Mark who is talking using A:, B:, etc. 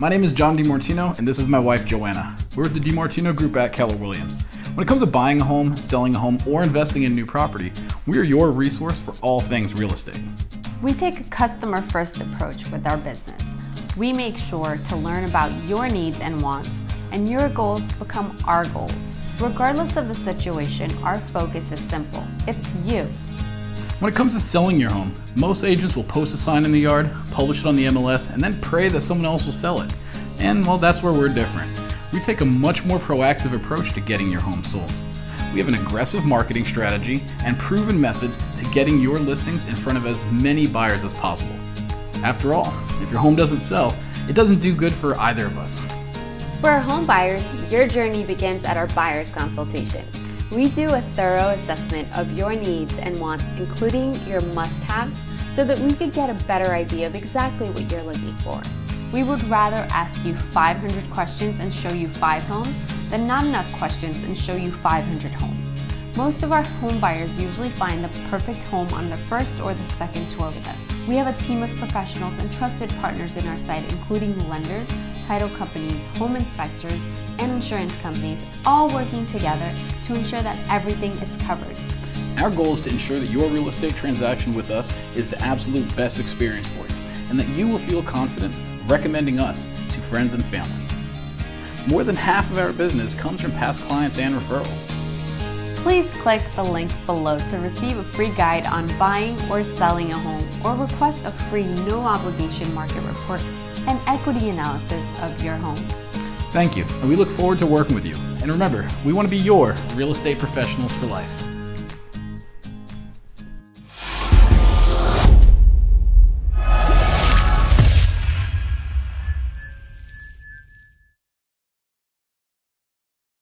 A: My name is John DiMartino, and this is my wife Johanna. We're at the DiMartino Group at Keller Williams. When it comes to buying a home, selling a home, or investing in new property, we are your resource for all things real estate.
B: We take a customer first approach with our business. We make sure to learn about your needs and wants, and your goals become our goals. Regardless of the situation, our focus is simple it's you.
A: When it comes to selling your home, most agents will post a sign in the yard, publish it on the MLS, and then pray that someone else will sell it. And well, that's where we're different. We take a much more proactive approach to getting your home sold. We have an aggressive marketing strategy and proven methods to getting your listings in front of as many buyers as possible. After all, if your home doesn't sell, it doesn't do good for either of us.
B: For our home buyers, your journey begins at our buyer's consultation. We do a thorough assessment of your needs and wants, including your must haves, so that we could get a better idea of exactly what you're looking for. We would rather ask you 500 questions and show you five homes than not enough questions and show you 500 homes. Most of our home buyers usually find the perfect home on their first or the second tour with us. We have a team of professionals and trusted partners in our site, including lenders, title companies, home inspectors, and insurance companies, all working together to ensure that everything is covered.
A: Our goal is to ensure that your real estate transaction with us is the absolute best experience for you, and that you will feel confident recommending us to friends and family. More than half of our business comes from past clients and referrals.
B: Please click the links below to receive a free guide on buying or selling a home or request a free no obligation market report and equity analysis of your home.
A: Thank you, and we look forward to working with you. And remember, we want to be your real estate professionals for life.